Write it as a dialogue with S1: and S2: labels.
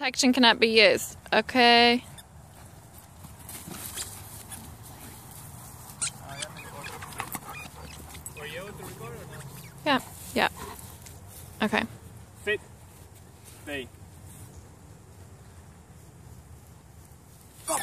S1: Protection cannot be used. Okay. Yeah. Yeah. Okay.
S2: Fit. Stay. Go.